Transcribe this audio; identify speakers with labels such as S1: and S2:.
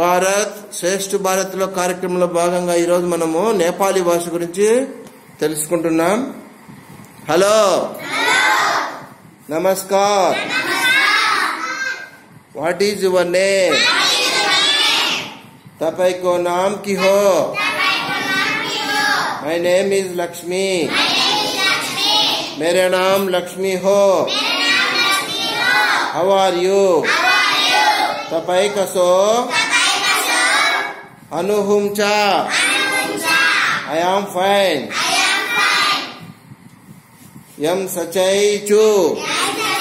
S1: భారత్ శ్రేష్ఠ భారత్ లో కార్యక్రమంలో భాగంగా ఈరోజు మనము నేపాలీ భాష గురించి తెలుసుకుంటున్నాం hello namaskar what is your name तपाईँको नाम की हो माई नेम इज लक्ष्मी मेरा नाम लक्ष्मी हो हाउ आर यू तपाईँ कसो Anuhumcha. cha. I am fine. I am fine. Yam sachai chu. Yam sachai chu.